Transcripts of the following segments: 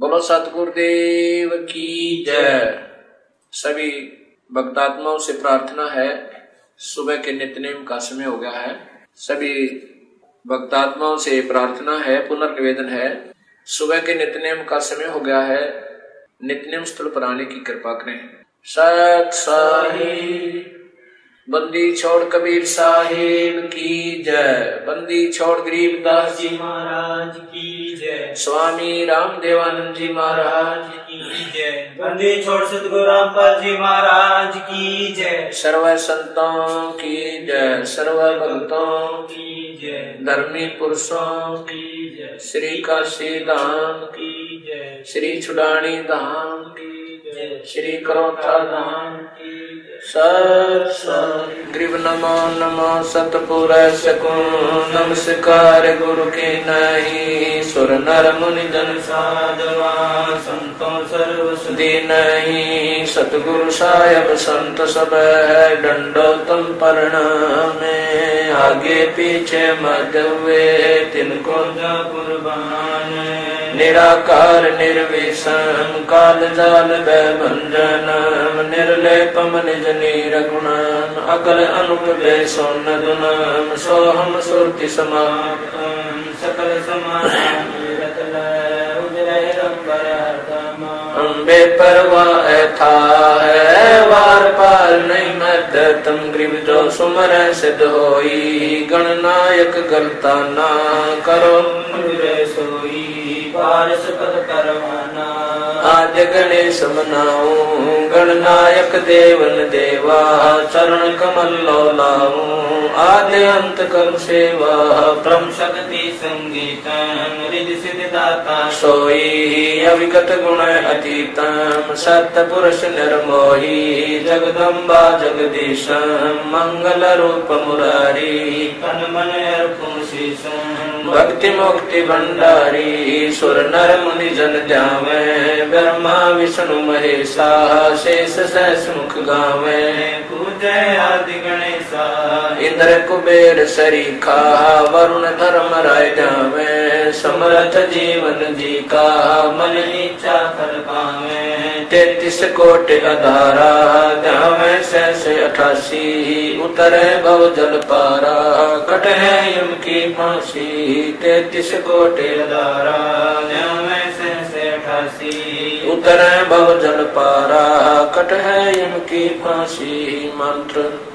बोलो, सतगुरुदेव की जय। सभी भक्तात्माओं से प्रार्थना है, सुबह के नित्यनेम का समय हो गया है। सभी भक्तात्माओं से प्रार्थना है, पुनर्निवेदन है। सुबह के नित्यनेम का समय हो गया है। नित्यनेम स्थल पर आने की कृपा करें। सत साहिब। बंदी छोड़ कबीर साहिब की जय। बंदी छोड़ गरीबदास जी महाराज की जय। स्वामी राम देवानंद जी महाराज की जय। बंदी छोड़ सतगुरु रामपाल जी महाराज की जय। सर्व संतों की जय। सर्व भक्तों की जय। धर्मी पुरुषों की जय। श्री काशी धाम की जय। श्री छुडानी धाम की श्री करोथा धाम की जय सत सत ग्रीव नमो नमो सतपुर नमस्कार गुरु के नहीं। सुर नर मुनि जन नहीं। सतगुरु साहेब संत सब दंडोतम में आगे पीछे मध्य हुए, तिनको कुर्बान। निराकार, निर्विषम काल जाल भंजनम निर्लेपम निज नीरगुणम अकल अनुप सोन दुनम, सोहम, सुरति समाप्तम, सकल अम्बे परवाह था है, वार पार नहीं मत तुम जो सुमर सिद्ध होई गणनायक गलता ना करो पारस पद करवाना आज गणेश मनाऊ, गणनायक देवन देवा, चरण कमल लाऊ आद्य अंत कर सेवा, ब्रह्म शक्ति संगीत रिद्धि सिद्धि सोई अविगत गुण अतीतम सत्य पुरुष निर्मोही, जगदम्बा जगदीश, मंगल रूप मुरारी, तन मन अर्पण भक्ति मुक्ति भंडारी, सुर नर मुनि जन जावे ब्रह्मा विष्णु महेशा शेष सहस मुख गावे। पूजय आदि गणेशा। इंद्र कुबेर सरीखा वरुण धर्म राय जावे। समर्थ जीवन जी का मन इच्छा कर पावे। तैतीस कोटि अधारा जावे सहस अठासी। उतरे भव जल पारा कट है यम की फांसी। तैतीस कोटि दारा न्याय से से अठासी। उतरे भव जल पारा, कट है यम की फांसी मंत्र।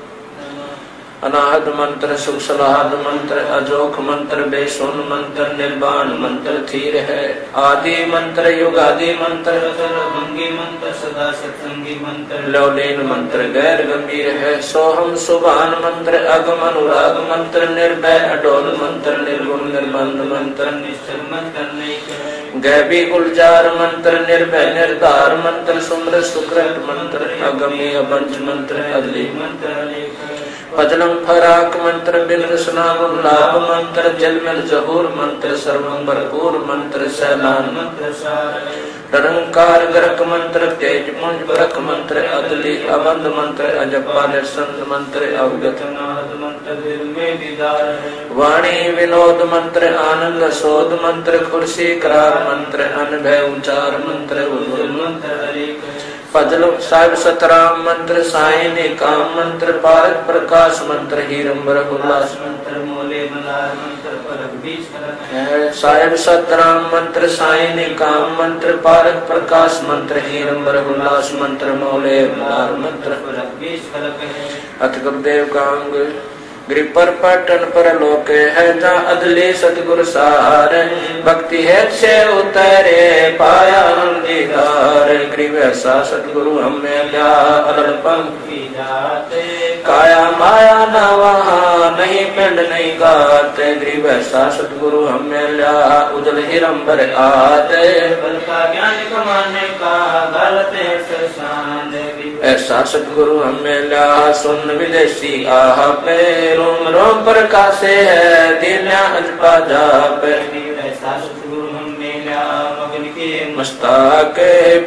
अनाहद मंत्र सुख सलाहद मंत्र अजोख मंत्र, बेसुन मंत्र निर्वाण मंत्र थीर है। आदि मंत्र युग आदि मंत्र भंगी मंत्र सदा सत्संगी मंत्र, लौलीन मंत्र गैर गंभीर है। सोहम सुभान मंत्र, अगम अनुराग मंत्र, निर्भय अडोल मंत्र, निर्गुण निर्बंध मंत्र, निश्चल मंत्र नहीं गैबी गुलजार मंत्र निर्भय निर्धार मंत्र सुमर सुकृत मंत्र अगमी अबंज मंत्र अदली मंत्र अनेक फराक मंत्र बिंद्र सुनाम लाभ मंत्र जल मिल जहूर मंत्र सर्वम भरपूर मंत्र सैलान मंत्र सार निरंकार गरक मंत्र तेज पुंज बरक मंत्र अदली अबंध मंत्र अजपा निसंत मंत्र अवगत वाणी विनोद मंत्र आनंद शोध मंत्र खुर्सी करार मंत्र अनभय उचार मंत्र मंत्र फजल साहिब सतराम मंत्र साई काम मंत्र पारक प्रकाश मंत्र हीरंबर उल्लास मंत्र, मोले मलार मंत्र परक सतराम मंत्र साई काम मंत्र पारक प्रकाश मंत्र हीरंबर उल्लास मंत्र, मौले मलार मंत्र अथ गुरुदेव कांग गिर पर पटन पर लोक है जा अदले सतगुर सार। भक्ति है से उतरे पाया दीदार ग्रीव ऐसा सतगुरु हमें ल्या अरल पंक्ति जाते। काया माया न वहाँ नहीं पिंड नहीं गाते। ग्रीव ऐसा सतगुरु हमें ल्या उजल हिरंबर आते। बल का ज्ञान कमाने का गलत ऐसा सतगुरु हमें ल्या सुन विदेशी आह पे रोम रोम प्रकाशे है दीन्या अजपा जा पे ऐसा सतगुरु हम मेला मगन के मस्तक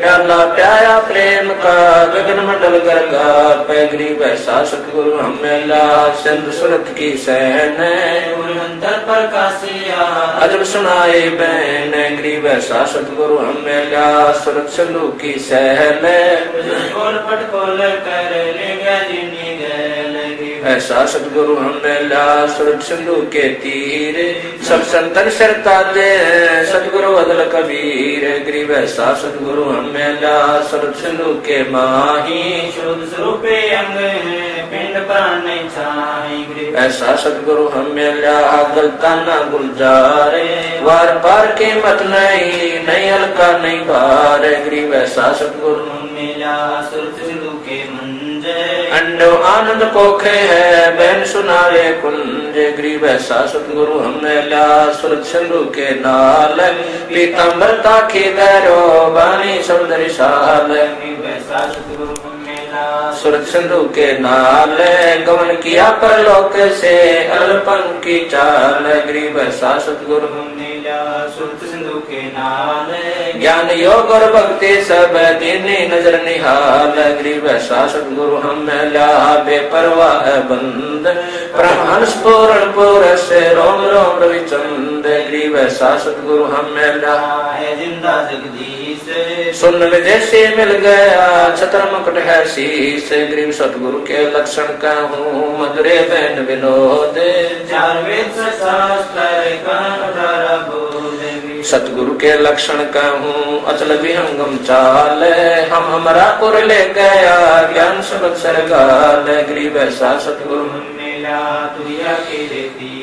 प्याला प्याया प्रेम का, गगन मंडल गरगा पैगरीब ऐसा सतगुरु हमेला, सिंध सुरत की सहन पर कासिया अजब सुनाए बैन गरीब ऐसा सतगुरु हमेला, सुरत सिंधु की सहन खोल पट खोल कर ले गया जिनी ऐसा सतगुरु हमेला सुरत सिंधु के तीर। सब संतन सरता दे सतगुरु अदल कबीर। गरीब ऐसा सतगुरु हमेला सुरत सिंधु के माही। शुद्ध स्वरूपे अंग पिंड प्राण ऐसा सतगुरु हमेला गलता न गुलजारे वार पार के मत नहीं नहीं हल्का नहीं भार गरीब ऐसा सतगुरु मेला सुरत सिंधु के मंजे अंडो आनंद पोखे है बहन सुनावे कुंज गरीब ऐसा सतगुरु हमेला सुरत सिंधु के नाल पीतम्बर ताखी दैरो बानी सौंदर्य साल सुरत सिंधु के नाल गमन किया परलोक से अल्पन की चाल गरीब ऐसा सतगुरु मेला सुरत सिंधु के नाल ज्ञान योग और भक्ति सब दीनी नज़र निहाल। गरीब ऐसा सतगुरु हम ला बेपरवाह बंद। प्रमांस पूर्ण पुरस रोम रोम रविचंद। गरीब ऐसा सतगुरु हम ला ज़िंदा जगदीश। सुन जैसे मिल गया, छतर मुकुट है शीस गरीब सतगुरु के लक्षण का हूँ मधुरे बहन विनोद। चार वेद शास्त्र सतगुरु के लक्षण का हूँ अचल विहंगम चाल, हम हमारा पुर ले गया ज्ञान सबक सरगाल गरीब ऐसा सतगुरु मिला तुया के तीर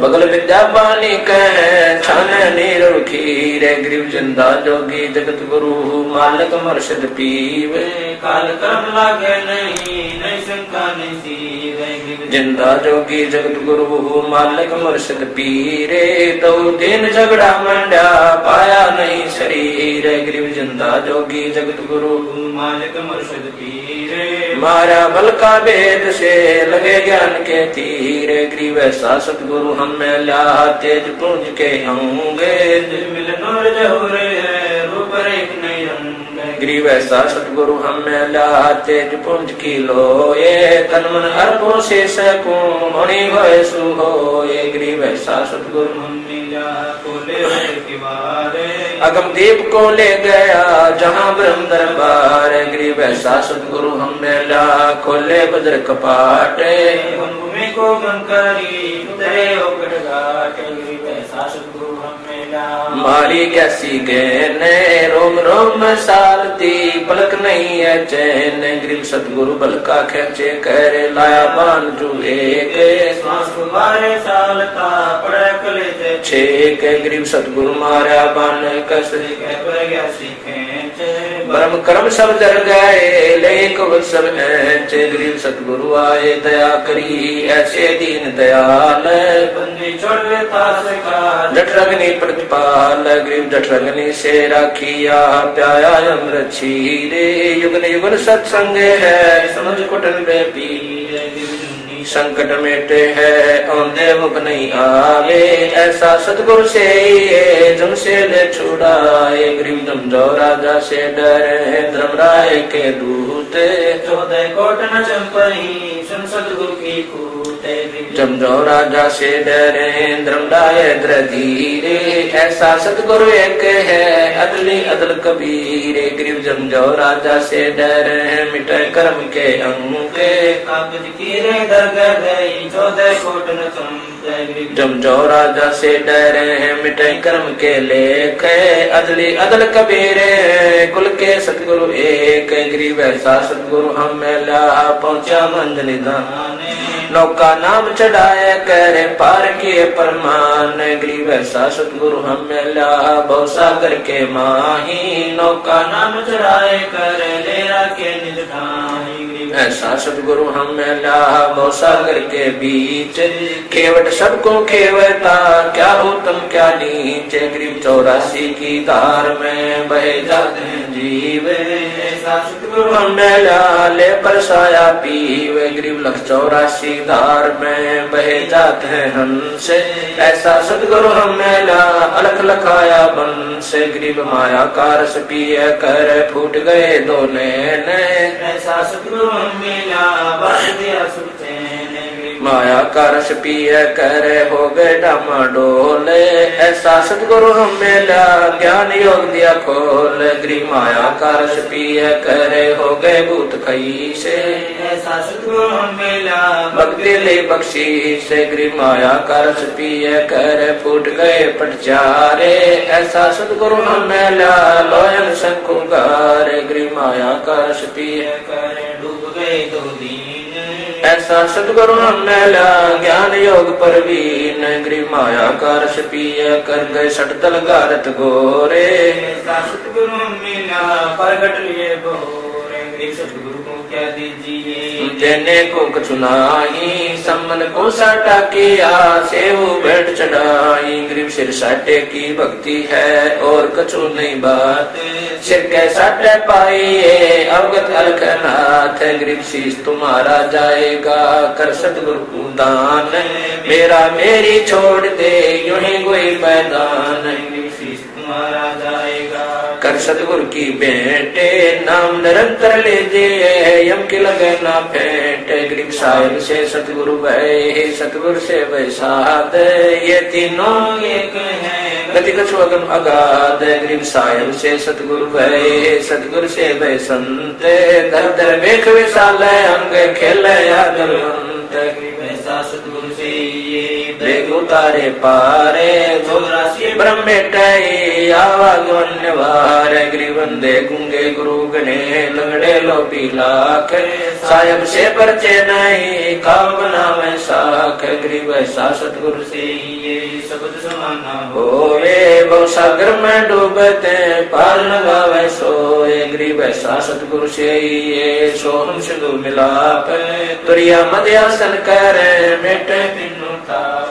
बगल विद्या पानी कह छान नीर खीर गरीब ज़िंदा जोगी जगत गुरु मालिक मर्षद पीवे। काल कर्म लागे नहीं नहीं शंका नहीं ज़िंदा जोगी जगत गुरु मालिक मुर्शिद पीरे। तो दिन झगड़ा मंडा पाया नहीं शरीर। गरीब ज़िंदा जोगी जगत गुरु मालिक मुर्शद पीर। मारा बल का वेद से लगे ज्ञान के तीर गरीब ऐसा सतगुरु हमें ला तेज पूंज के होंगे। गरीब ऐसा सतगुरु हमें ला तेज पुंज की लो ये तन मन अर्पो से सकूँ होनी होए सुहो ये गरीब ऐसा सतगुरु मेला खोले के बारे अगम दीप को ले गया जहाँ ब्रह्म दरबार गरीब ऐसा सदगुरु हमने ला खोले बद्र कपाटे भूमि को गंकारी उतरे ओकट घाट वैसा सतगुरु मेला मारी कैसी गैने रोम रोम सारती पलक नहीं है चैन। ग्रिल सतगुरु बलका खेचे कर लाया बान जू एक। छे के गरीब सतगुरु मारा बान कस कह गया सीखे। ब्रह्म कर्म सब जर गए लेक सब ऐच गरीब सतगुरु आए दया करी ऐसे दीन दयाल। जठरग्नि प्रतिपाल गरीब जठरग्नि से राखिया प्याया अमृत छीरे युगन युगन सत्संग है समझ कुटन में पीर संकट मेटे है औंधे मुख नहीं आवे। ऐसा सतगुरु से जम से ले छुड़ाए। ग्रीव दम जो राजा से डरे धर्म राय के दूते। चौदह कोट न चंपही सुन सतगुरु की कूटे जो राजा से डरे धर्म राय द्र धीरे ऐसा सतगुरु एक है अदली अदल कबीरे। गरीब जमजो राजा से डरे मिटे कर्म के अंग। कागज़ की रे दरगाह गई चौदह कोट न चंपे जम जो राजा से डरे मिटे कर्म के लेख अदली अदल कबीरे। कुल के सतगुरु एक गरीब ऐसा सतगुरु हम ला पहुँचा मंजलि दान नौका नाम चढ़ाए करे पार के परमान। गरीब सा सतगुरु हम बहु सागर के माही। नौका नाम चढ़ाए करे लेरा के ठाई ऐसा सतगुरु हम ला सागर के बीच। खेवट सबको खेवता, क्या हो तुम क्या नीचे। गरीब चौरासी की धार में बहे जाते जीव। ला ले परसाया पीवे। गरीब लख चौरासी धार में बहे जाते हैं हंस। ऐसा सतगुरु हम ला अलख लखाया बन से गरीब माया कारस पिय कर, फूट गए दो नैन। ऐसा सतगुरु मिला बस दिया माया कारस पिय कर हो गए डामाडोल ऐसा सतगुरु हम मिला ज्ञान योग दिया खोल। गरीब माया कारस पिय कर हो गए भूत खई से ऐसा मिला भक्ति ले बख्शी से गरीब माया कारस पिय कर फूट गए पटचारे। ऐसा सतगुरु हम मिला लोयन शंकुगार। गरीब माया कारस पिय कर डूब गए दो दिन। ऐसा सतगुरु मेला, ज्ञान योग परवीन गृह माया कारस पिय कर गए सट तल गारत गोरे। ऐसा सतगुरु मिला, प्रगट लिए गोरे। सतगुरु को दीजिए तेने को कचुनाई सम्मन को साटा किया, सेव बैठ चढ़ाई। गरीब सिर साटे की भक्ति है, और कछु नहीं बात। सिर के साटे पाइए, अवगत अलखनाथ। गरीब शीश तुम्हारा जाएगा, कर सतगुरु को दान। मेरा मेरी छोड़ दे, यूँ ही कोई पैदान गरीब शीश तुम्हारा जाएगा कर सतगुरु की बेटे, नाम निरंतर ले जे यम के लगे ना फेंट। गरीब साहिब से सतगुरु भय सतगुरु से वैसाद। ये तीनों एक है। गति कछु अगाध। गरीब साहिब से सतगुरु भय सतगुरु से भय संत धर धर वेख विशाल अंग खेल सतगुरु से उतारे पारे चौरासी ब्रह्मेटई आवागवन्यवार गिरिवंदे गुंगे गुरु गणे, लंगड़े लोपी लाख, सायब से परचे नहीं काम बनावे साख गरीब ऐसा सतगुरु से ये शब्द समाना हो होवे बहु सागर में डूबते, पार लगावे सोए गरीब ऐसा सतगुरु से ये सोहम सिंधु मिलाप, तुरिया मध्यासन करे, मेटे तीनों ताप।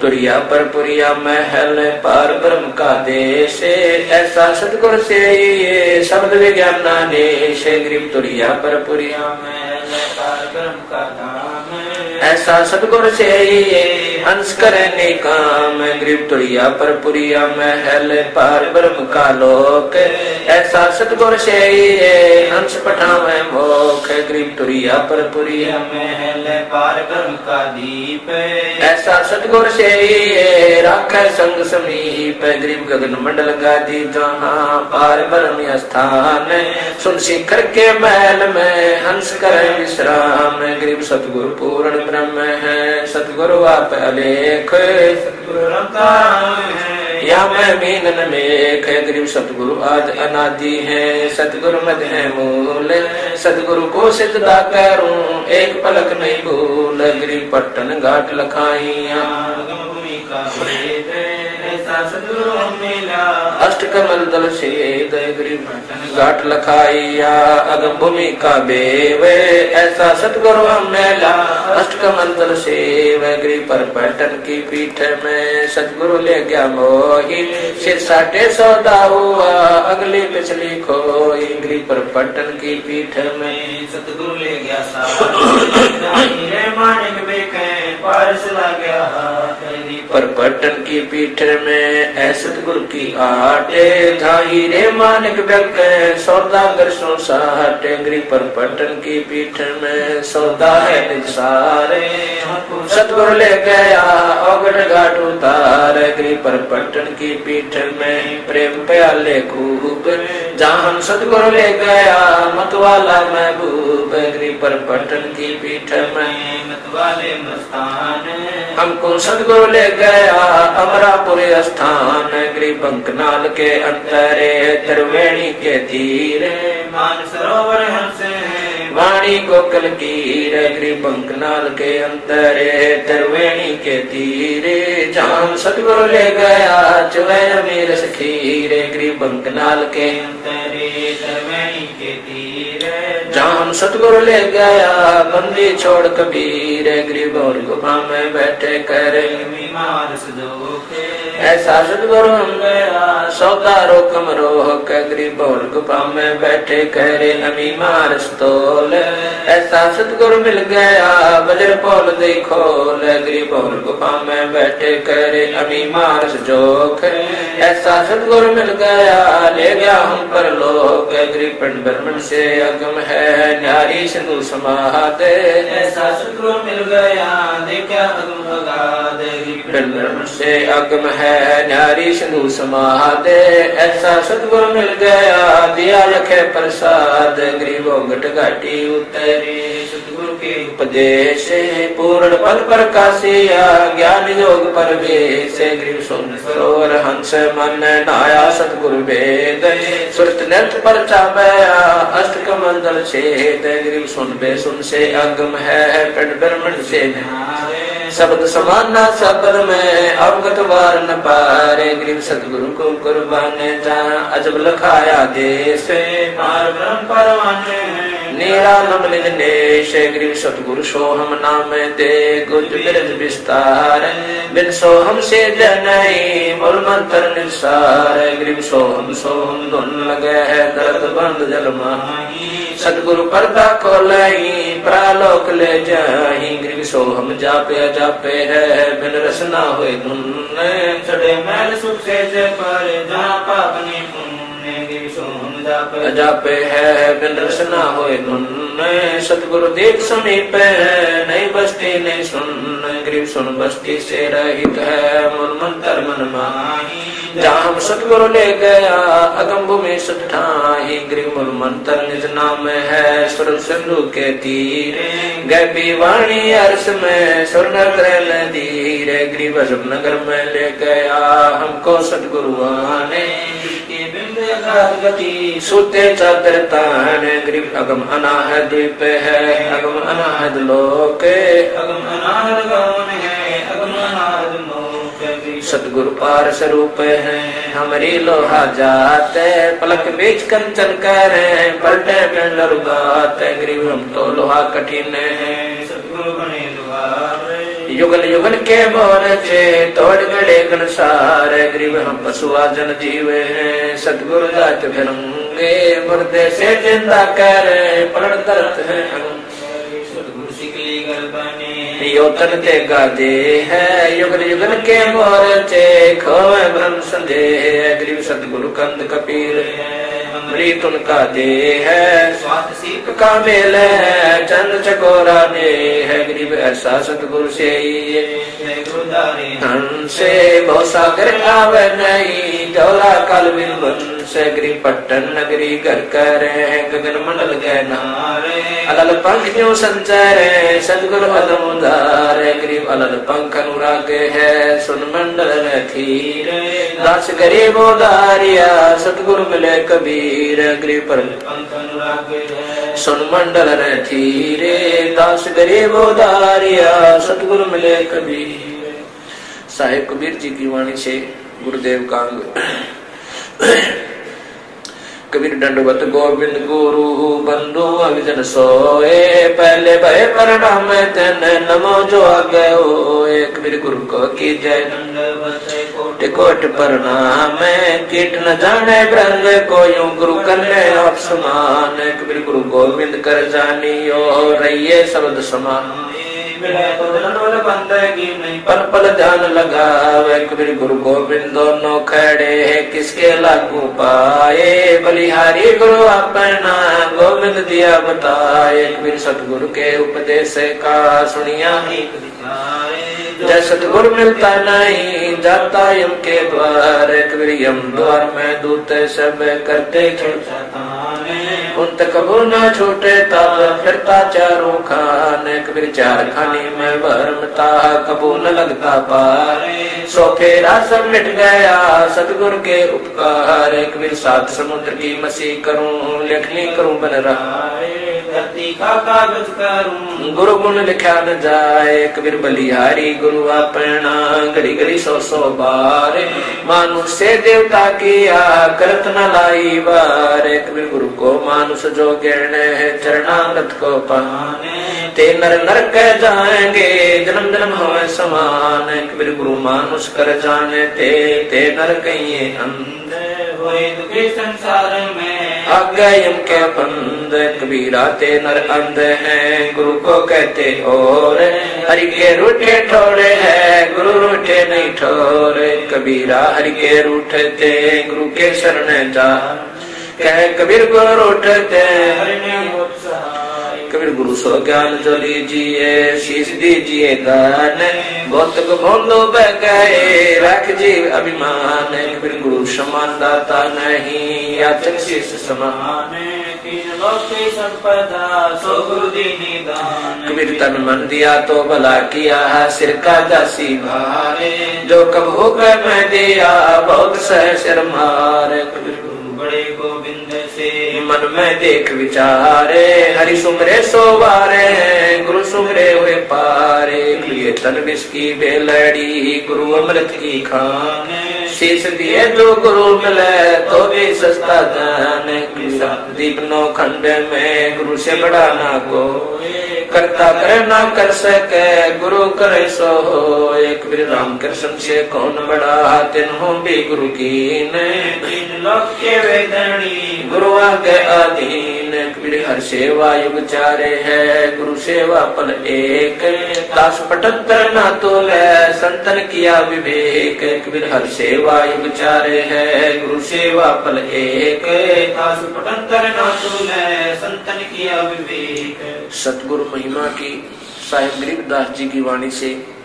तुरिया पर पुरिया महल पार ब्रह्म का देश ऐसा सतगुर से ये शब्द विज्ञान ना देश गरीब तुरिया पर पुरिया महल पार ब्रह्म का धाम ऐसा सतगुर से हंस करे काम गरीब तुरिया पर पुरिया महल पार ब्रह्म का लोक। ऐसा सतगुर से हंस पठावे मोख, गरीब तुरिया पर पुरिया महल पार ब्रह्म का दीप। ऐसा सतगुर से राख संग समीप, गरीब गगन मंडल गादी जहाँ पार ब्रह्म स्थान। सुन शिखर के महल में हंस कर विश्राम, गरीब सतगुरु पूर्ण ब्रह्म है सतगुरु आप अलेख यह मैं मीन नमेख गरीब सतगुरु आज अनादि है। सतगुरु मद है मूल सतगुरु को सिद्धता करूँ एक पलक नहीं भूल। गरीब पट्टन घाट लखाइया। अष्ट कमल दल घाट लखाइया अगम भूमि का बेव ऐसा सतगुरु मेला अष्ट कमल दल से गरीब पर पटन की पीठ में सतगुरु ले गया मोही सिर साटे सौदा हुआ अगली पिछली खोई गरीब पर पटन की पीठ में सतगुरु ले गया मानिक पारस ला पर पटन की पीठ में ऐसत गुरु की आटे धाई रे मानिक व्यक सौदागर सो साटे गरी पर पटन की पीठ में। सौदा है निज सारे सतगुरु ले गया अवगढ़ घाट उतार गरी पर पटन की पीठ में प्रेम प्याले खूब। जहाँ सतगुरु ले गया मतवाला महबूब। गरी पर पटन की पीठ में मतवाले मस्तान। हमको सदगुरु ले गया अमरापुर स्थान गिरी बंकनाल के अंतरे त्रिवेणी के तीर। मान सरोवर हंसे। वाणी गोकल कीर गिरी बंकनाल के अंतरे त्रिवेणी के तीर। जहाँ सतगुरु ले गया चुवै मीर खीर गिरी बंकनाल के अंतरे जहाँ हम सतगुरु ले गया बंदी छोड़ कबीर गरीब और गुफा में बैठे कर ऐसा सतगुरु हम गया, सौदा रोकम रोक गरीब और गुफा में बैठे करे अमी मार स्तोल। ऐसा सतगुरु मिल गया, बजर पोल दे खोल, गरीब गुफा में बैठे करे अमी मार जोख। ऐसा सतगुरु मिल गया, ले गया हम पर लोग गरीब ब्रह्मण से अगम है, न्यारी सिंधु समाते ऐसा सतगुरु मिल गया देखा अगम से अगम है न्यारी सिंधु समाते ऐसा सतगुरु मिल गया, दिया लखे प्रसाद, गरीबों घट घाटी उतरे सतगुरु के उपदेश पूर्ण पल प्रकाशिया ज्ञान योग परवेश गरीब सुन सरोवर हंस मन नाया सतगुरु वेद सुरत नृत पर चाबया अष्ट कमंडल छेद, गरीब सुन बे सुन से अगम है पेट ब्रह्मण से शब्द समाना शब्द में, अवगत वार न पारे गरीब सतगुरु को कुर्बान जा। अजब लखाया देश मार ब्रह्म परवाने। निरालम निज नेश गरीब सतगुरु सोहम नाम दे गुज बिरज विस्तार बिन सोहम से जनई मूल मंत्र निसार गरीब सोहम सोहम धुन लगे है दर्द बंद जल माही सतगुरु पर्दा खोलई प्रालोक ले जाही गरीब सोहम जापे जापे है बिन रसना हुए धुन चढ़े मैल सुख से पर जहाँ पाप ने पुण्य गिर सोम जाप। जापे है, बिन रसना हुए धुन सतगुरु देव समीप नहीं बस्ती नहीं सुन गरीब सुन बस्ती से रहित है, मन मंत्र मन माही। जहाँ हम सतगुरु ले गया, अगम भूमि सुठाही गरीब मूल मंत्र निज नाम है, सुर सिंधु के तीर। गैबी वाणी अर्श में, सुर नगर धीर। गरीब नगर में ले गया, हमको सतगुरु आने। के बिंब अगाध गति सूते चादर तान गरीब अगम अनाहद द्वीप है। अगम अनाहद लोक। अगम अनाहद गौन है? अगम अनाहद सतगुरु पार स्वरूप है। हमारी लोहा जात पलक बीच कंचन कर पलटे पिंड रुगात गरीब हम तो लोहा कठिन है। युगल के मोर चे तोड़ गड़े गणसार गरीब हम पशुआ जन जीवे हैं सतगुरु जात फिरंगे मुर्दे से ज़िंदा कर पलट दर्द है सतगुरु सिकली गल बने यो तन ते गादे है युगल युगल के मोर चे खोवे ब्रह्म संदेह गरीब सतगुरु कंद कपीर अमृत उनका दे है। का मेल है चंद चकोरा दे है। गरीब ऐसा सतगुरु से ही जय गुरुदारे। हंसे बहु सागर आवे नहीं जौला काल बिल से गरीब पट्टन नगरी कर कर गगन मंडल नारे अलल पंख क्यों संचार सदगुरु अदम उदार गरीब अलल पंख अनुराग है। सुन मंडल रथीर दास गरीब उदारिया सतगुरु मिले कबीर। गरीब पर। पंख अनुराग है सुन मंडल रथीरे दास गरीब उदारिया, सतगुरु मिले कबीर। साहेब कबीर जी की वाणी से गुरुदेव का अंग। कबीर दंडवत गोविंद गुरु बंधु अभिजन सोए, पहले भय प्रणाम तेन नमो जो आगे होए। कबीर गुरु को की जय। दंडवत कोटि कोटि प्रणाम कीट न जाने ब्रंग को यू गुरु कन्या आप समान कबीर गुरु गोविंद कर जानी जानियो, रहिए शब्द समान। मिले तो दंडवत बंदगी नहीं, पल पल ध्यान लगावे कबीर गुरु गोविंद दोनों खड़े किसके लागू पाए? बलिहारी गुरु अपना गोविंद दिया बताए, कबीर सतगुरु के उपदेश का सुनिया ही जय सतगुरु मिलता नहीं, जाता यम के द्वार, कबीर यम द्वार में दूत सब करते खिड़ उन कबू न छूटे, तब फिरता चारों खान, कबीर चार खाने में भरमता कबू न लगता पार सो फेरा सब मिट गया, सतगुर के उपकार। कबीर सात समुद्र की मसी करूँ, लिखनी करूँ बन रहा धरती का कागज़ करूँ गुरु गुण लिखा न जाए। कबीर बलिहारी गुरु अपना घड़ी घड़ी सौ सौ बार। मानुष से देवता किया करत न लाई बार। कबीर गुरु को मानुष जो गिरण है को पाने। ते नर नर कह जाएँगे जन्म जन्म हो समान कबीर गुरु मानुष कर जाने, ते ते नर कहिए अंध होए दुखे संसार में। आज्ञा यम के बंद कबीरा ते नर अंध हैं, गुरु को कहते और, हरि के रूठे ठोरे है, गुरु रूठे नहीं ठोरे कबीरा हरि के रूठते गुरु के शरण जा। कह कबीर गुरु रूठते हरि ने होत कबीर गुरु सो ज्ञान जो लीजिए शीश दीजिए दान। गौतक भोंदो बह गए रख जीव अभिमान। कबीर गुरु समान दाता नहीं याचक शीश समान। कबीर तन मन दिया तो भला किया सिर का जासी भारे। जो कब होकर मैं दिया, बहुत सह सिर मारे कबीर बड़े गोविंद से। मन में देख विचारे, हरि सुमरे सोवारे, गुरु सुमरे हुए पारे। लिए तन की बेलड़ी, गुरु अमृत की खान। शीश दिए जो गुरु मिले तो भी सस्ता दान। दीप नो खंड में, गुरु से बड़ा ना को करता करे ना कर सके, गुरु करे सो हो एक भी राम कृष्ण से कौन बड़ा, तिन हो भी गुरु की ने। वेदनी गुरु के अधीन कबीर हर सेवा युग चारे है। गुरु सेवा पल एक। दास पटंतर ना तोले संतन किया विवेक। कबीर हर सेवा युग चारे है, गुरु सेवा पल एक। दास पटंतर ना तुले संतन किया विवेक। सतगुरु महिमा की साहिब गरीबदास जी की वाणी से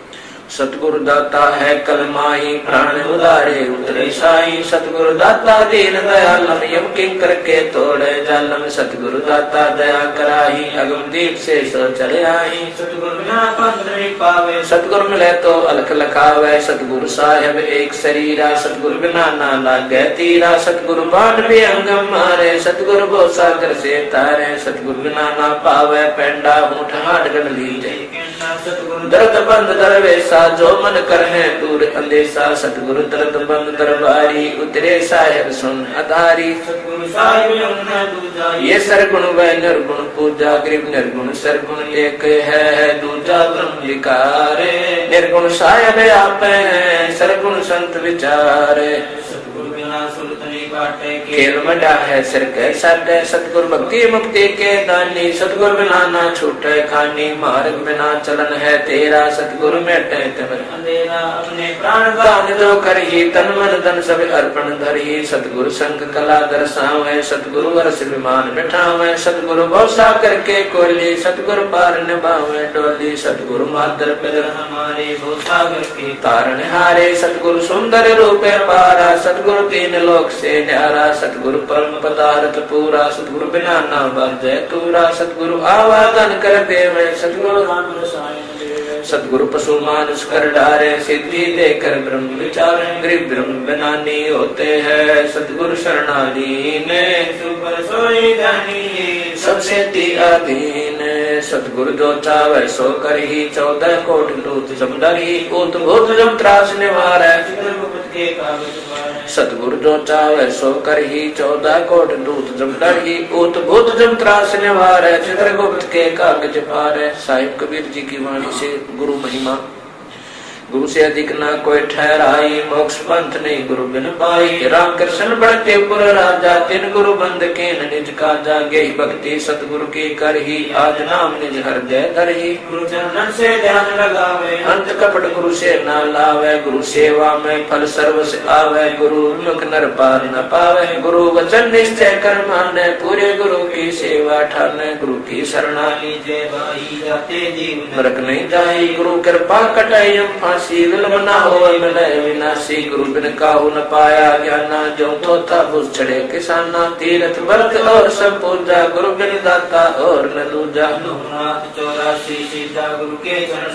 सतगुरु दाता है कलमाई प्राण उदारे, उतरे साई। सतगुरु दाता, दीन दयालम, यम किंकर के तोड़े जालम। सतगुरु दाता, दया कराही, अगम दीप से सो चले आई सतगुरु पंथ पावे। सतगुरु मिले तो अलख लखावे। सतगुरु साहेब एक शरीरा। सतगुरु बिना ना लागे तीरा। सतगुरु बाण भी अंगम मारे। सतगुरु बो सागर से तारे। सतगुरु बिना ना पावे। पेंडा ऊँट हाट गण लीजे सतगुरु दर्द बंद दरवेसा जो मन करने दूर अंदेशा। सतगुरु दर्द बंद दरबारी उतरे साहेब सुन दूजा। ये सरगुण व निर्गुण पूजा गरीब निर्गुण सरगुण एक है दूजा ब्रह्म विकार। निर्गुण साहेब आप है सरगुण संत विचार। खेल मडा है सिर के सट सतगुरु भक्ति मुक्ति के दानी। सतगुरु बिना ना छूटे खानी। मार्ग बिना चलन है तेरा। सतगुरु अंधेरा। अपने प्राण दान जो कर ही तन मन धन सब अर्पण धर ही सतगुरु संग कला दर्शावे। सतगुरु वर्ष विमान बिठावे। सतगुरु भौसा करके कोली। सतगुरु पार निभावे डोली। सतगुरु मादर पिर हमारे भो सागर के तारण हारे। सतगुरु सुंदर रूपे पारा। सतगुरु तीन लोक से न्यारा सतगुरु परम पदार्थ पूरा सतगुरु बिना ना जय तूरा सतगुरु आवादन कर देवे सतगुरु रसायन पशु मानुष कर डारे, सिद्धि देकर ब्रह्म विचार गरीब ब्रह्म बनानी होते हैं। सतगुरु शरणाली में सुपर सोई दानी सबसे अधीन सतगुरु जो चावे सो कर ही चौदह कोट लूत जमडरी उत भूत जम त्रास निवार। सतगुरु जो चावे सो कर ही चौदह कोट दूत जम डरी उत भूत जम त्रास निवार। चित्रगुप्त के कागज़ पार। है साहिब कबीर जी की वाणी से गुरु महिमा। गुरु से अधिक ना कोई ठहराई मोक्ष पंथ नहीं गुरु बिन पाई। राम कृष्ण बढ़ते पुर राजा तिन गुरु बंद के निज का जागे भक्ति सतगुरु की कर ही। आज नाम निज हृदय धर ही। गुरु चरणन से ध्यान लगावे। अंत कपट गुरु से न लावे गुरु सेवा में फल सर्व से आवे। गुरु मुख नर पार न पावे। गुरु वचन निश्चय कर माने पूरे गुरु की सेवा ठाने। गुरु की शरणा लीजे भाई जाते जीव नरक नहीं जाई। गुरु कृपा कटाई हम फांसी विलम ना हो मिले विनाशी गुरु बिन काहू न पाया ज्ञाना जो थोथा बुझ चढ़े किसाना तीरथ व्रत और सब पूजा गुरु बिन दाता और न दूजा चौरासी सीता गुरु के चरण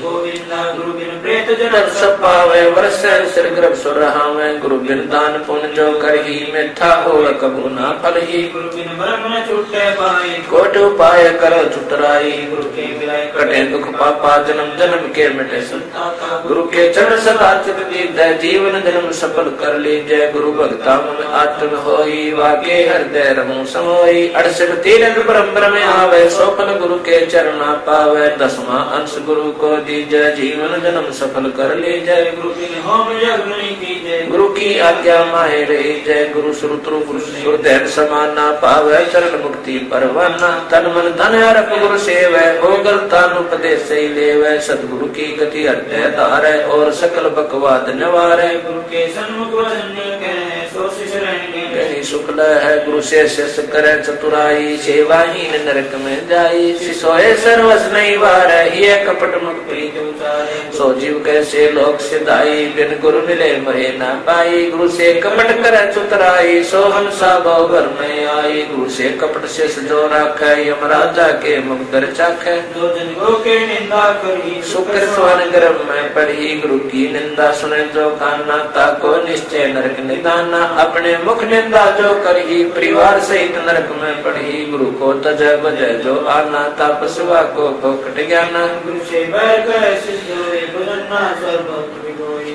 गोविंदा गुरु बिन प्रेत जन जन सब पावे वर्ष सिर ग्रभ सुर रहावे गुरु बिन दान पुण्य जो करही मिठा हो कबू ना फल ही गुरु बिन ब्रह्म न छूटे पाए कोट उपाय करो चुतराई गुरु के कटे दुख पापा जन्म जन्म के मिटे संता का गुरु के चरण सदा चित दीद जीवन जन्म सफल कर लीजय गुरु भक्ता में आत्म होई वाके हृदय रमु समोई। अड़सठ तीरथ परम्पर में आवे सोपन गुरु के चरणा पावे। दसवा अंश गुरु को दीजय जीवन जन्म सफल कर लीजय गुरु बिन होम यज्ञ नहीं कीजे। गुरु की आज्ञा माहे रही जय गुरु श्रुतु गुरु गुरुदेव समाना पावे। चरण मुक्ति परवाना। तन मन धन अर्प गुरु सेव। गलतान उपदेश से लेवे। सदगुरु की गति अड्डे धारे और सकल बकवाद निवारे गुरु के सन्मुख वचन के सो कहीं शुक्ल है गुरु से शिष करे चतुराई सेवाहीन नरक में जाई। सिसोए सर्वस नहीं वार ये कपट मुख उतारे सो जीव कैसे लोक सिधाई बिन गुरु मिले महे ना पाई। गुरु से कपट कर चुतराई सो हंसा भव घर में आई। गुरु से कपट से जो राख यम राजा के मुख दर चाख। दो जन गुरु के निंदा करी शुक्र स्वन गर्भ में पढ़ी गुरु की निंदा सुने जो काना ताको निश्चय नरक निदाना। अपने मुख निंदा जो करी परिवार सहित नरक में पढ़ी गुरु को तज बजय जो आना तपस्वा को फोकट ज्ञाना। गुरु से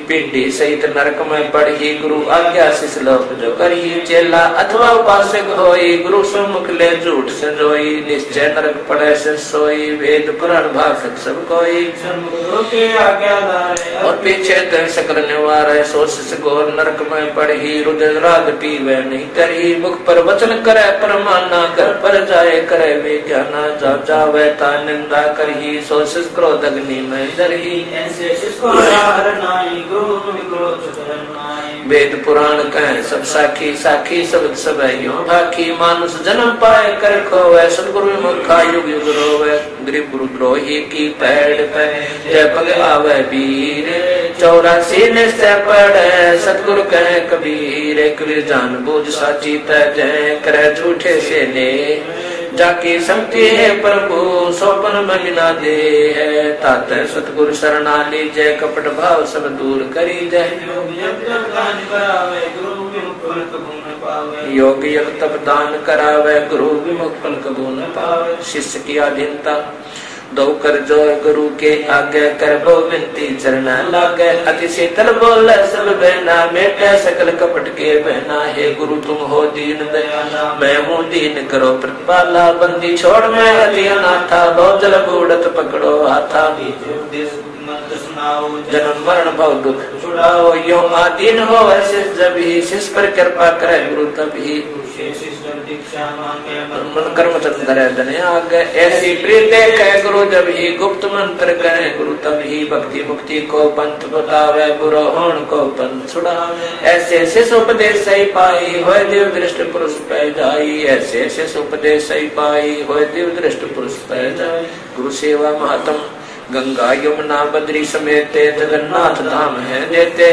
पिंडी सहित नरक में पढ़ी गुरु आज्ञा से श्लोक जो करी चेला अथवा उपासक होई। गुरु सम्मुख ले झूठ से जोई निश्चय नरक पड़े से सोई। वेद पुराण भाषक सब कोई। और पीछे ते सकल निवार। सोच से घोर नरक में पढ़ी रुद्र राग पीवे नहीं। करी मुख पर वचन करे परमाना कर पर जाए करे। वे ज्ञाना जा जावे ता निंदा करही सोच क्रोध अग्नि में चरण नाई वेद पुराण कह सब साखी साखी सब सब यो भाखी। मानुष जन्म पाए कर खोवे। सतगुरु मुखा युग युग रोवे। गरीब गुरु द्रोही की पैड़ पे। जय पग आवे वीर। चौरासी निश्चय पड़े। सतगुरु कहे कबीर कबीर जान बूझ साची तय जय करे झूठे से ले जाके समते है प्रभु सोपन ममिना दे है। तात सतगुरु शरणा ली जय कपट भाव सब दूर करी जय योग योग तप दान करावे, गुरु विमुख फल कबू पावे। शिष्य की अधीनता दो कर जो गुरु के आगे कर बो विनती चरना लागे। अति शीतल बोल सब बहना, मेटे सकल कपट के बहना। हे गुरु, तुम हो दीन दयाला। मैं हूँ दीन, करो प्रतिपाला। बंदी छोड़ मैं अति अनाथा बहुत जल बूढ़त पकड़ो हाथा। उपदेश मंत्र सुनाओ जन्म मरण भव दुख। छुड़ाओ यो आदीन हो ऐसे जब ही शिष्य पर कृपा करे गुरु शेष दीक्षा मांगे मन कर्म चंद्र धने आगे। ऐसी प्रीत कह गुरु जब ही गुप्त मंत्र करे गुरु तब ही भक्ति मुक्ति को पंथ बतावे बुरो होण को पंथ छुड़ावे। ऐसे शिष्य उपदेश सही पाई हो देव दृष्ट पुरुष पै जाई। ऐसे शिष्य उपदेश सही पाई हो देव दृष्ट पुरुष पै जाई। गुरु सेवा महात्म गंगा यमुना बद्री समेत जगन्नाथ धाम है देते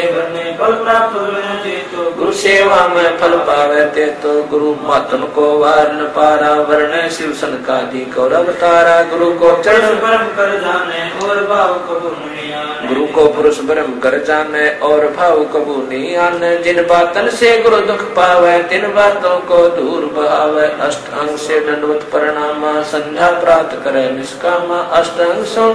फल प्राप्त दे तो गुरु सेवा में फल पावे ते तो गुरु मातम को वार न पारा वर्ण शिव सन का दी कौरव तारा गुरु को चरण। परम कर जाने और भाव कबू गुरु को पुरुष ब्रह्म कर जाने और भाव कबू नहीं आने। जिन बातन से गुरु दुख पावे तिन बातों को दूर बहावे। अष्ट अंग से दंडवत परिणामा संध्या प्राप्त करे निष्कामा अष्ट अंग सो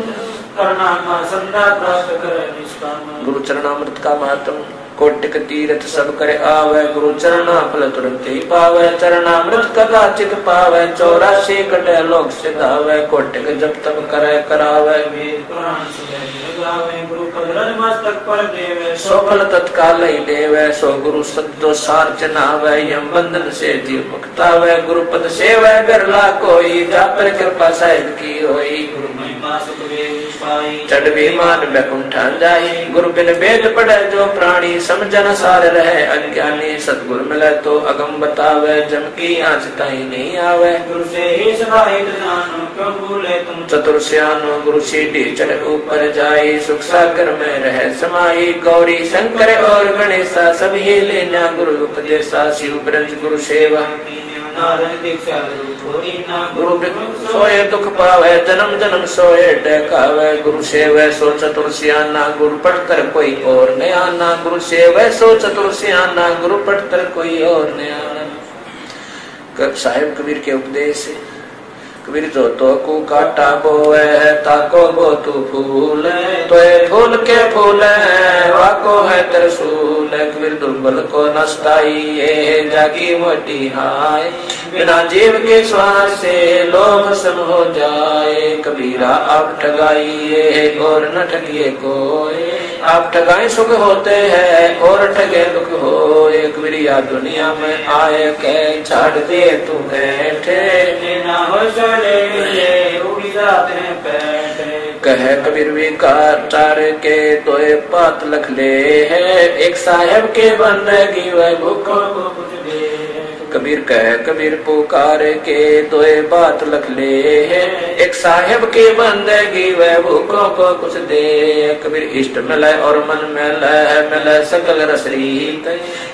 गुरु चरणामृत का महत्व कोटिक तीर्थ सब करे आवे। गुरु चरणा फल तुरंत ही पावे। चरणामृत कदाचित पावे। चौरासी कटे लोक सिधावे। कोटिक जब तब करे करावे। वेद पुराण सुने गावे। गुरु पद रज मस्तक पर देवे। सो फल तत्काल ही देवे। सो गुरु सद्दो सार चनावे यम बंधन से जीव मुक्तावे। गुरु पद सेवे बिरला कोई। जा पर कृपा साहिब की होई। गुरु महिमा सुख वेद पाई चढ़ विमान बैकुंठा जाई। गुरु बिन वेद पढ़े जो प्राणी समझन सार रहे। अज्ञानी सतगुरु मिले तो अगम बतावे जम की आँच ताई नहीं आवे। गुरु से ही सदा हित जानो तुम चतुर सियानो गुरु सीढ़ी चढ़ ऊपर जाई। सुख सागर में रह समाई। गौरी शंकर और गणेशा सभी लेना गुरु उपदेशा। शिव ब्रज गुरु सेवा। गुरु सोए दुख पावे, जन्म जन्म सोए डकावे गुरु सेवे, सो चतुर सियाना, गुरु पढ़कर कोई और नयाना गुरु सेवे, सो चतुर सियाना, गुरु पढ़कर कोई और नयाना साहेब कबीर के उपदेश से कबीर जो तो काटा बोए ताको बो तू फूल तो फूल के फूल वाको है तरसूल कबीर दुर्बल को नस्ताई, ये जागी मोटी हाय, बिना जीव के श्वास से लोभ सब हो जाए, कबीरा आप ठगाइए और न ठगिए कोई आप ठगाए सुख होते हैं और ठगे दुख हो एक बिरिया दुनिया में आए के छाड़ दे तू बैठे ना हो बैठे कह कबीर विकार चार के तो पात लख ले है। एक साहेब के बंदगी वह भूखों को कुछ दे। कबीर कह, कबीर पुकार के तोए बात लख ले एक साहेब की बंदगी वह भूखों को कुछ दे। कबीर इष्ट मिले और मन मिले मिले सकल रसरीत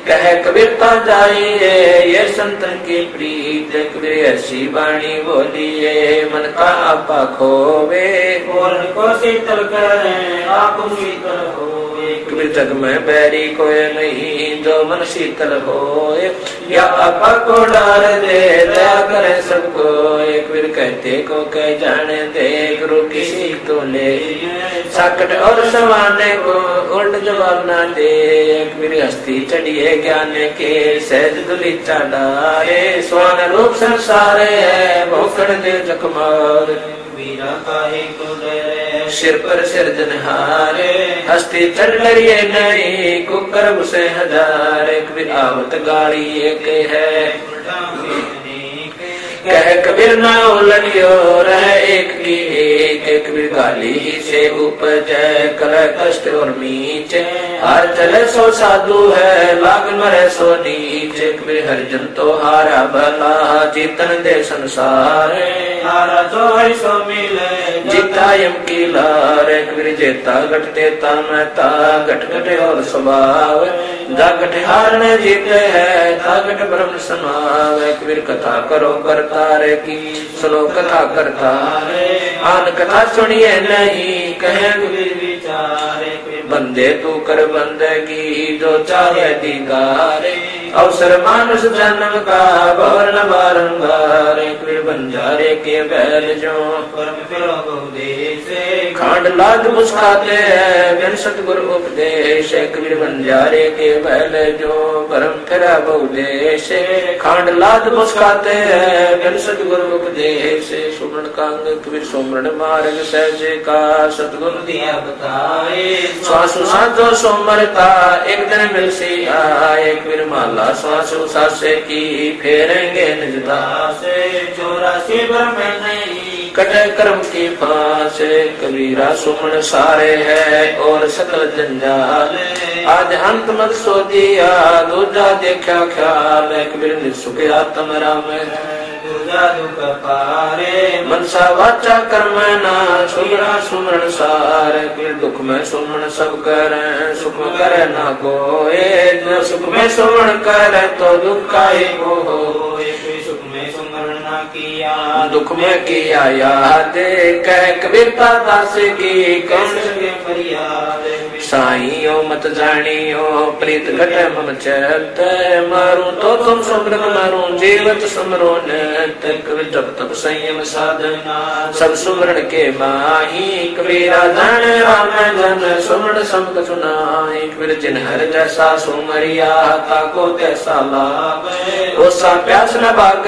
कह, कबीर ता जाइए, ये संतन की प्रीत। कबीर ऐसी बाणी बोलिए, मन का आपा खोवे। और को शीतल करे, आप शीतल हो। जग में बैरी कोई नहीं, जो मन शीतल हो को डाल दे, दया करे सबको। एक कबीर कहते, को कह जाने दे, गुरु की सीख तो ले। साकट और समाने को उल्ट जवाब ना दे। कबीर हस्ती चढ़िए ज्ञान के, सहज दुली डारे। स्वान रूप संसार है भोकड़ दे जखमार। वीरा काहे को डरे? सिर पर सिरजनहारे हस्ती चढ़ नई कुकर उसे हज़ार आवत गाड़ी एक है। कह कबीर ना उलटियो रह एक की एक गाली ही से उपज कल कष्ट और मीच। हर चले सो साधु है लाग मरे सो नीच। कबीर हरिजन तो हारा भला, जीतन दे संसार। हारा जो है सो मिले, जीता यम की लार। कबीर जेता घटते ता मैं ता घट घटे और स्वभाव। जा घट हारने जीते है ता घट ब्रह्म समाव। कबीर कथा करो करता रे की सुनो कथा करता। आन कथा सुनिए नहीं, कहे बंदे तू कर बंदगी जो चाहे दीदारे अवसर मानुष जन्म का, भवन बारंबार। कृ बंजारे के बैल जो परम फिरो बहुदेश खांड लाद मुस्काते हैं, बिन सतगुरु उपदेश कबीर बंजारे के बैल जो परम फिरा बहुदेश। खांड लाद मुस्काते हैं, बिन सतगुरु उपदेश सुमरण कांग कबीर सुमरण मार्ग सहज का। सतगुरु दिया बताए श्वासु साधो सोमरता, एक दिन मिल सी आए। कबीर माला श्वासु सासे की, फेरेंगे निजता से चौरासी ब्रह्म नहीं, कटे कर्म की फांस कबीरा सुमन सारे है और सकल जंजाल आज अंत मत सो दिया दूजा देखा ख्याल कबीर ने सुख आत्म राम पारे, मनसा वाचा कर्म ना सुमरा सुमरण सार कबीर दुख में सुमन सब कर, सुख कर ना कोए। सुख में सुमन कर तो दुख का ही हो किया दुख में किया याद कह कबीरता दास की कौन के फरियाद। साइयो मत जानियो प्रीत घट मम चत, मारू तो तुम सुमृत मारू, जीवत सुमरो कबीर जब तब संयम साधना, सब सुमरण के माही। कबीरा जान राम जन सुमरण सब सुनाई। कबीर जिन हर जैसा सुमरिया, ताको तैसा लाभ। ओसा प्यास न भाग,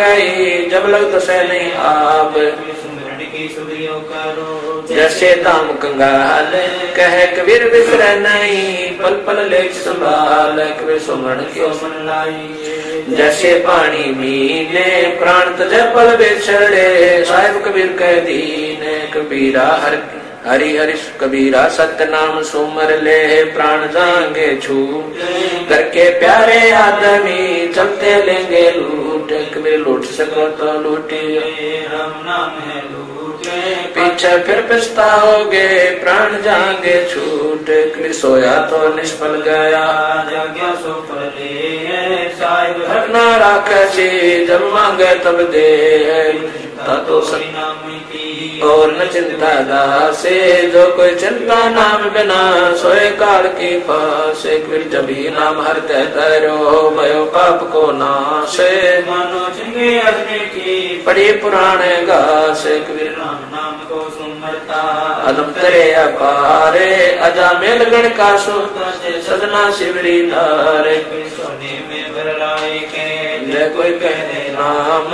जब लग दसे नहीं आप सुमरण की सुधियो करो जैसे दाम कंगाल। कह कबीर बिसर नहीं पल पल ले संभाल कबीर सुमरण क्यों मन लाई जैसे पानी मीने प्राण तज पल बिछड़े साहिब कबीर कह दीन कबीरा हर, हरि हरि कबीरा सत्य नाम सुमर ले, प्राण जाएँगे छू। करके प्यारे आदमी, चलते लेंगे लूट, कबीर लूट सको तो लूटिए राम नाम है लूटे। पीछे फिर पछताओगे प्राण जाएँगे छूट सोया तो निष्फल गया। जाग्या सो पर ले साहिब रखना राख जी जब मांगे तब दे। ता तो नाम की और न चिंता दासे जो कोई चिंता नाम बिना सोए काल की फासे फिर जब ही नाम हर तरो भयो पाप को नाशे। मानो चंगे अग्नि की पढ़ी पुराने गासे कबीर राम नाम को सुमरता तेरे अपारे अजा मेल गण का सुत सदना शिवरी धारे सोने में बरलाए के जय कोई कहने नाम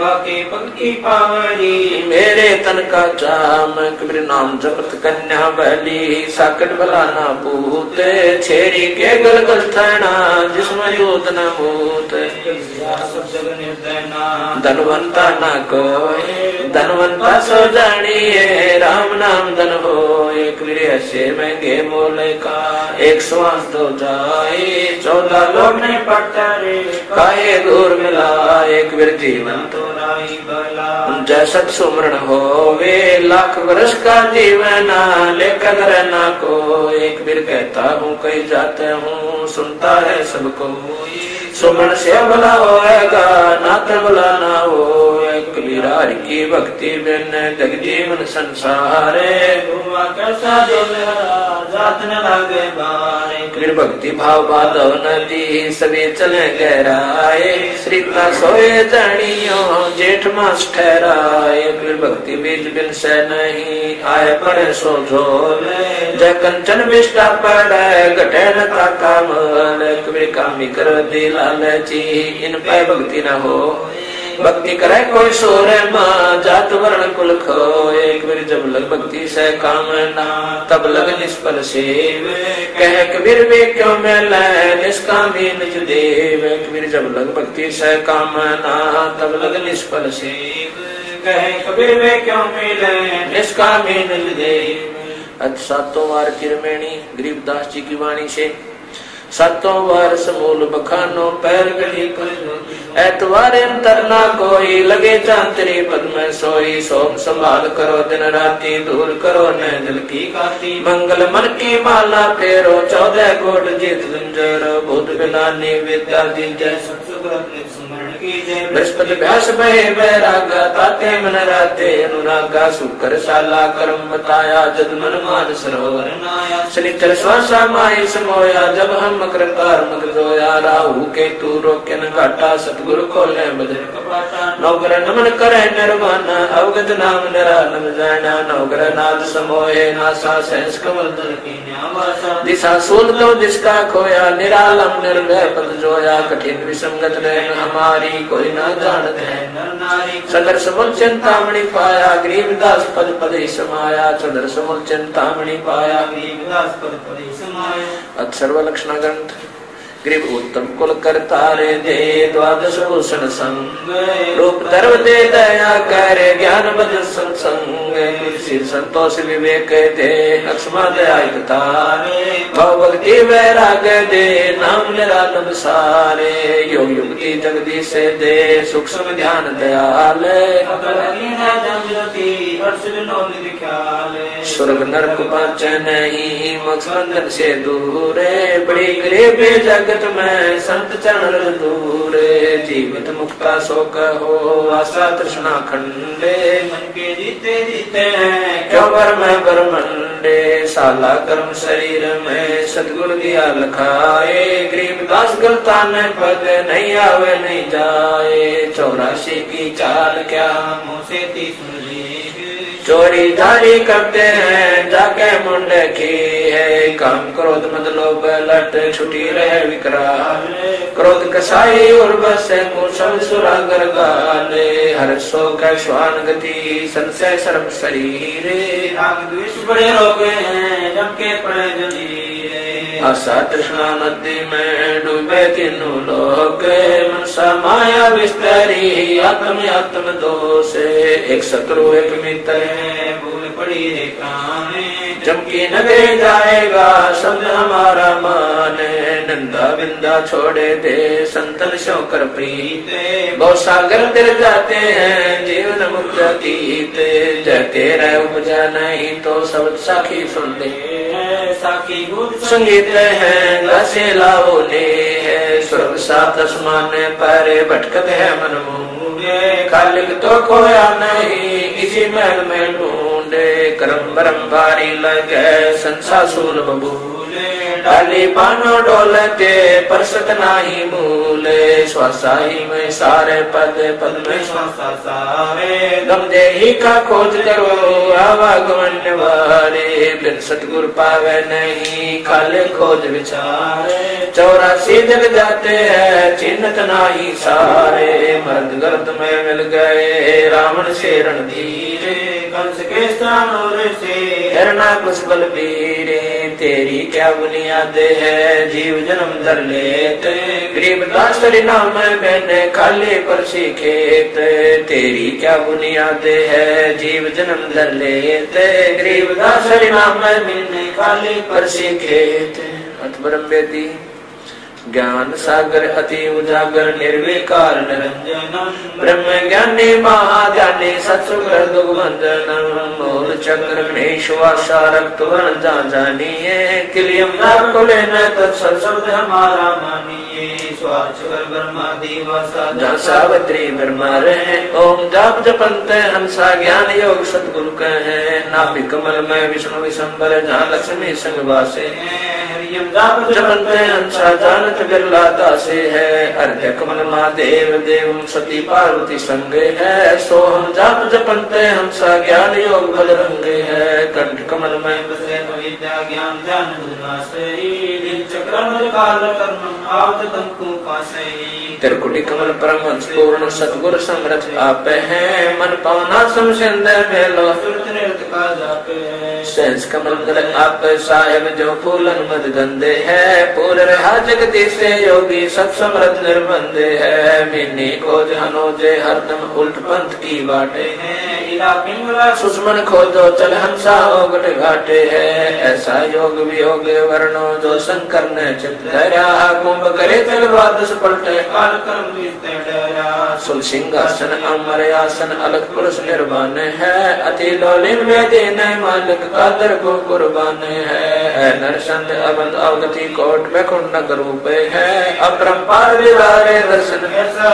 बाकी पंक्ति पावरी मेरे तन का चाम कबीर नाम जपत कन्या बली साकट बलाना पूत छेरी के गल गल थना जिसमें यूत न नाम धनवंता न कोय धनवंता सो जानिए, राम नाम धन हो एक वीर ऐसे महँगे मोल का एक श्वास तो जाए, चौदह लोग ने पड़ता रे दूर मिला एक बिर जीवन तो नाई बला जैसा सुमरण हो वे लाख वर्ष का जीवन लेकर रहना को एक बिर कहता हूँ कही जाते हूँ सुनता है सबको। सुमरण से भला होएगा नाथ भला ना हो कबीरा हरि की भक्ति बिन जग जीवन संसारे। कैसा दिल जात न लागे बारे। कबीर भक्ति भाव बाधव नदी सभी चले गहराए। श्री का सोए जानियो जेठ मास ठहराए। कबीर भक्ति बीज बिन से नहीं आए पड़े सो झोल। जय कंचन विष्टा पड़े घटे न का काम। कबीर कामी कर दिलाल जी इन पे भक्ति न हो भक्ति करे कोई सोरे माँ जात वर्ण कुल खोए कबीर जब लग भक्ति से कामना तब लग निष्फल सेव कह कबीर वे क्यों मिले निष्कामी निज देव एक कबीर जब लग भक्ति से कामना तब लग निष्फल सेव कहे कबीर वे क्यों मिले निष्कामी निज देव अज सातों वार किरमेणी गरीबदास जी की वाणी से सातों वर्ष मूल बखानो पैर गली कर। एतवार अंतर कोई लगे चांतरी पद में सोई। सोम संभाल करो, दिन राती दूर करो न की काती। मंगल मन की माला फेरो, चौदह गोट जीत झंझर। भूत बिलानी विद्या दी जय। जय बृहस्पति व्यास भय बैराग ताते मन राते अनुरागा शुक्र शाला कर्म बताया जद मन मान सरोवर नाया। शनिचर स्वासा माई समोया जब हम मकर मग जोया राहु के तू रोके न घाटा सतगुरु खोले बदर कपाटा। नौकर नमन करे निर्वाण अवगत नाम निरानम जाना। नौकर नाद समोहे नासा सहस कमल दल की न्यावासा। दिशा सूल तो जिसका खोया निरालम निर्भय पद जोया। कठिन विसंगत रहन हमारी कोई ना जानत है। चंद्र समूल सदर समुल चिंतामणि पाया गरीबदास पद पद पदे समाया। सदर समूल चिंतामणि पाया। गरीब दास पद पदे समाया। अक्षर लक्षण ग्रंथ। ग्रीब उत्तम कुल करतारे दे द्वादश भूषण संग। रूप धर्म दे दया कर ज्ञान बद सत्संग। सिर संतोष विवेक दे लक्ष्मण दया भव भक्ति वैराग दे नाम निरालम सारे योग युक्ति जगदीश दे सूक्ष्म ध्यान दयाल। स्वर्ग नरक पाच नहीं मोक्ष से दूरे बड़ी गरीब जगत में संत चरण दूरे, जीवित मुक्ता शोक हो आशा तृष्णा खंडे। मन के जीते जीते हैं, क्यों वर में बरमंडे साला कर्म शरीर में सदगुरु दिया लखाए। गरीब दास गलता न पद नहीं आवे, नहीं जाए। चौरासी की चाल क्या मुँह से ती चोरी धारी करते हैं, जाके मुंडे की है काम क्रोध मत लोभ लट छुटी रहे विकराल। क्रोध कसाई और बस कुशल सुरागर गाले। हर सो का श्वान गति संशय शर्म शरीर। बड़े रोगे हैं जम पड़े जलीरे आशा तृष्णा नदी में डूबे तीनों लोग। मनसा माया विस्तरी आत्म आत्म दो से एक शत्रु एक मित्र पड़ी रे प्राण चमकी नगरे जाएगा शब्द हमारा माने नंदा बिंदा छोड़े दे संतन शोकर प्रीत गौ सागर तिर जाते हैं जीवन मुक्त अतीत जय तेरा उपजा नहीं तो सब साखी सुन ले साखी संगीत है। गसे लाओ ने है। स्वर्ग सात आसमान पर भटकते हैं मन मूँगे खालिक तो खोया नहीं किसी महल में ढूंढे करम बरम भारी लगे बबूले डाली पानो डोलते परसत नाही मूले श्वासाही में सारे पद पद में श्वासा सारे। गम देही का खोज करो आवागमन वारे। बिन सतगुर पावे नहीं, खाले खोज विचारे। चौरासी जग जाते हैं चिन्हत नाही सारे। मर्द गर्द में मिल गए, रावण से रणधीरे कंस के स्थान से हिरणा कुछ बल वीरे तेरी क्या बुनियाद है? जीव जन्म धर लेते। गरीब दास नाम मैंने खाली पर खेत तेरी क्या बुनियाद है? जीव जन्म धर लेते। गरीब दास नाम मैंने खाली पर खेत अतबरम बेदी। ज्ञान सागर अति उजागर, निर्विकार निरंजनम ब्रह्म ज्ञानी, महाज्ञानी सत्सुकर दुर्भंजनम मूल चक्र गणेशवासा रक्त वर्ण जा जानिए। क्लियम नाम को लेना तत्सत शब्द हमारा मानिए। स्वाचर ब्रह्मा दिवसा सावित्री, ब्रह्मा रहे। ओम जाप जपंत हंसा, ज्ञान योग सतगुरु कहे। नाभि कमल में विष्णु विशंबर जहाँ लक्ष्मी संग वासे। हरियम, जाप जपंत हंसा जानत बिरला दासे है अर्घ कमल महादेव, देव सती पार्वती संगे है। सोहम जाप जपंत हंसा ज्ञान योग बल रंगे है। कंठ कमल में विद्या ज्ञान पाशयी त्रिकुटी कमल परम हंस पूर्ण सतगुर समरथ आप है। मन पावना मेलो सुरत नृत्य का जाप है। सेंस कमल दल आप साहेब जो फूलन मद गंदे है पूर रहा जगती से योगी सब समरथ निर्बंध है मिनी को जनोजे हरदम उल्ट पंथ की बाटे है इला पिंगला सुषमन खोजो चल हंसा ओगट घाटे है। ऐसा योग वियोग वर्णो जो शंकर ने चित धरा। कुंभ करे चल द्वादश पलटे काल कर्म सुल सिंहासन, अमर आसन, अलग पुरुष निर्वाण है। अति लोलिन में दिन मालिक कादर को कुर्बान है। नरसंत अबंध अवगति कोट में कुंडक रूप है। अपरंपार विवारे दर्शन, ऐसा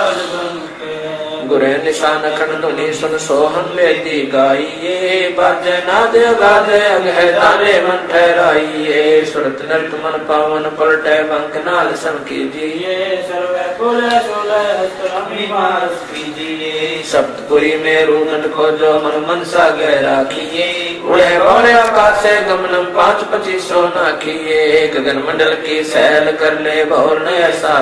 गुरे निशान धुनि सुन सोहन लेती गाइये बाजे नाद तारे मन ठहराइये सुरत नृत मन पावन पलटे बंक सम कीजिए। सर्वे कुल हस्तरमी मारस कीजिए। सप्तपुरी में रूनट खोजो मन मनसा गहरा किए उड़े बौड़े आकाश गमनम पाँच पच्चीस सोना किए गगन मंडल की सैल कर ले भौर ने ऐसा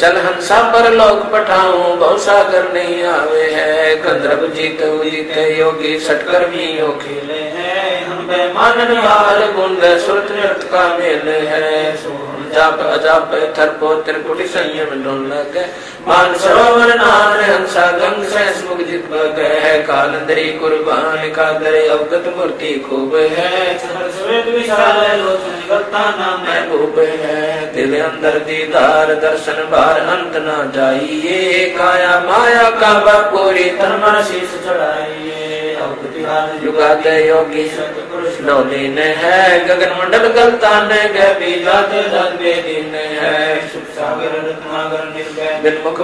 चल हंसा पर लोग पठाऊं बहुत सागर नहीं आवे है, गंधर्व जीत जीत योगी सटकर भी यो खेले है। हम बेमान निहाल गुंड, सुरत नृत्य का मेल है। जाप अजाप थरपो त्रिकुटी संयम डोल लगे मान सरोवर नान हंसा गंग से मुख जित गए कालंदरी कुर्बान का दरे अवगत मूर्ति खूब है। महबूब है दिल अंदर दीदार दर्शन बार अंत न जाइए। काया माया का बापूरी तन मन शीश चढ़ाइए। युगात योगी नौलीन है, गगन मंडल गलता ने जात जात बेदीन है। बिन मुख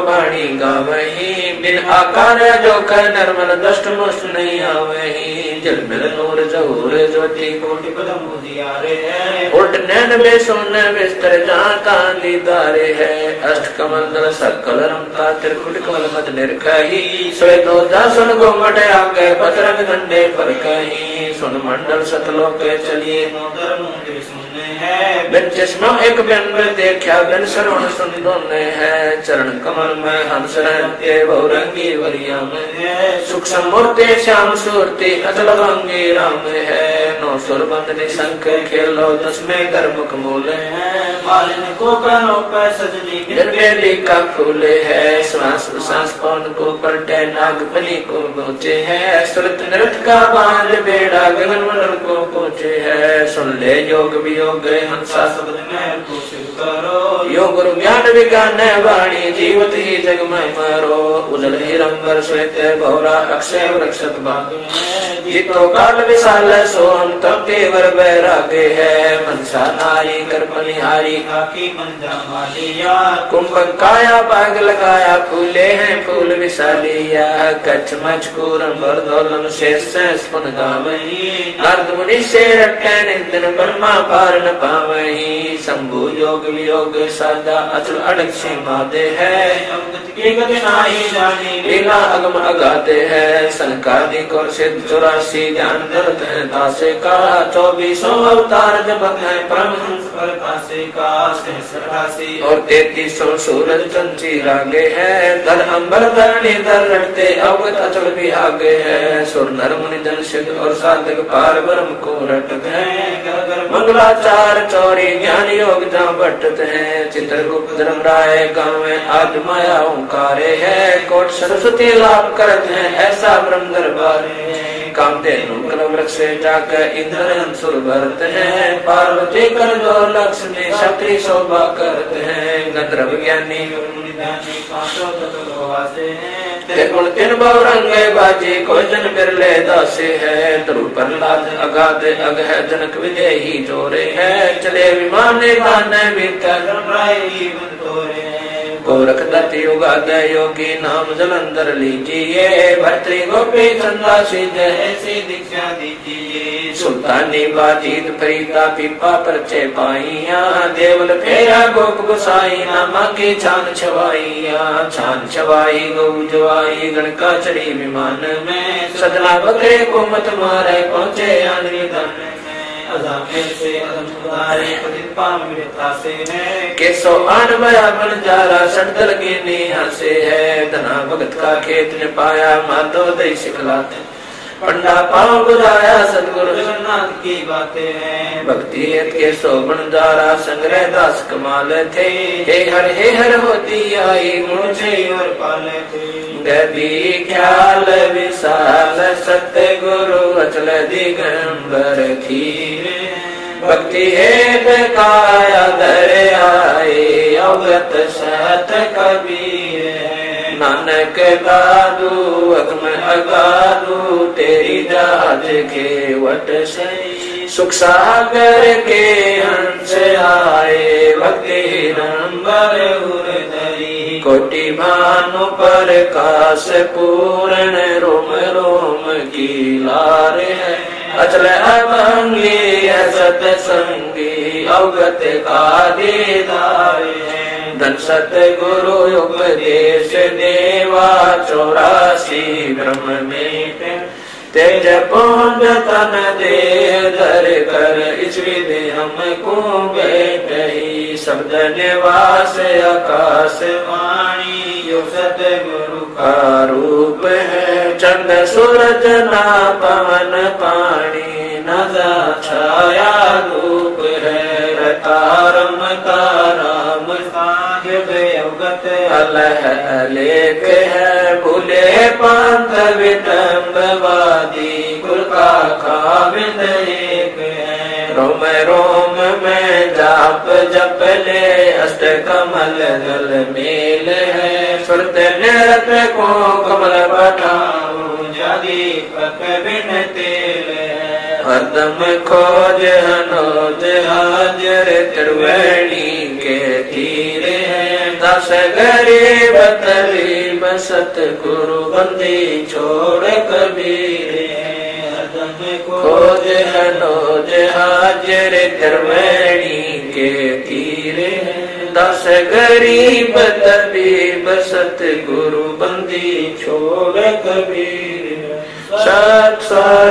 गावही, बिन आकार जो नर्मल नहीं आवही। जल मिल नूर जहूर, ज्योति कोटि है। नैन में सोन बिस्तर दीदारे है। अष्ट कमल दल सकल रमता, त्रिकुट कमल मत निर्खही स्वेदो दासन गोमट आगे, बजरंग झंडे पर कहीं। सुन मंडल सतलोक चलिए धर्म सुनने है बिन चश्मा एक बिंब देखा बिन श्रवण सुन दोने है चरण कमल में हंस रहते बहुरंगी वरिया में सुख समूर्ति श्याम सूर्ति अचल भंगी राम है नौ सुर बंदनी शंख खेलो दसवें कर्म कमूल मालिन को करो पर सजनी का फूले है श्वास प्रश्वास पवन को पलटे नाग बलि को पहुँचे है सुरत नृत का बाँध बेड़ा गगन को पहुँचे है सुन ले योग वियोग हंसा शब्द में को करो। योग गुरु ज्ञान विज्ञान वाणी जीवत ही जग में मरो। उजल हिरंबर श्वेत भौरा अक्षय वृक्षत जितो काल विशाल सोम तब तेवर बैरागे है। मनसा नारी कर मालिया। कुंभक काया बाग लगाया फूले हैं फूल विशालिया कच्छ मचकूर बरदौलम शेष स्पुन गावही अर्ध मुनि से रखे निंदन ब्रह्मा पार न पावही शंभु योग वियोग सादा अचल अड़क सीमा दे है। लीला अगम अगाते है। सनकादिक और सिद्ध चौरासी ज्ञान दर्द है दासे का। चौबीसों अवतार जब है परमहंस पर कासे का सहस्रासी। और तैतीसों सूरज चंची रागे है। धर अंबर धरणी धर रटते अवगत अचल भी आगे है। सुर नर मुनि जन सिद्ध और साधक पार ब्रह्म को रट गए मंगलाचार चौरी ज्ञान योग जहाँ बटत है। चित्रगुप्त धर्म राय गाँव में आद माया ओंकारे है। कोट सरस्वती लाभ करत है, ऐसा ब्रह्म दरबार कामधेनु वृक्ष जाकर इंद्र अंसुर भरत है। पार्वती कर दो लक्ष्मी शक्ति शोभा करते हैं। गंधर्व ज्ञानी त्रिगुण तीन बहुरंगे बाजी को जन बिरले दासे है। ध्रुव प्रहलाद अगाध अग है, जनक विदेही जोरे है, चले विमान गोरख दत्त युगाद योगी नाम जलंधर लीजिए, भर्तृ गोपी चंदा सिद्ध ऐसी दीक्षा दीजिए। सुल्तानी बाजीत फरीदा पीपा परचे पाइया, देवल फेरा गोप गुसाई, नामा की छान छवाइया। छान छवाई गौ जवाई गणका चढ़ी विमान में। सदना बकरे को मत मारे, पहुँचे आनरी दान में। केसो आन भया बन जारा सड़दल के नेहा से है। धना भगत का खेत ने पाया माधो दई सिखलाते। पंडा पाँव बुझाया सदगुरु जगन्नाथ की बातें। भक्ति के शोभन जारा संग्रह दास कमाल थे। हे हर हे हर होती आई मुझे और पाले थे। गदी ख्याल विशाल सत्य गुरु अचल दिगंबर खीरे भक्ति हेत काया दर आए अवगत सत कबीर। नानक दादू अगम अगादू, तेरी जाज के वट सही। सुख सागर के हंस आए, भक्ति नंबर कोटि भानु पर काश पूर्ण रोम रोम की लार है। अचल अभंगी, असत संगी, अवगत का दीदार है धन सत गुरु उपदेश देवा, चौरासी ब्रह्म में तेज पुंज तन दे धर कर इस विधि हमको बैठ ही शब्द निवास आकाश वाणी, यो सत गुरु का रूप है। चंद सूरज ना पवन पानी नजा छाया रूप है। रतारम साहिब है भूले पंथ कुल का खाविंद रोम रोम में जाप जप ले, अष्ट कमल दल मेल है। सुरत नृत को कमल पठाओ जादी पक बिन तेल हरदम खोज हनोज हाजर, त्रिवेणी के तीरे है दस गरीब तरीब सत बंदी छोड़ कबीर खोज हनोज हाजर त्रिवेणी के तीरे। दस गरीब तबीब सत गुरु बंदी छोड़ कबीर साहिब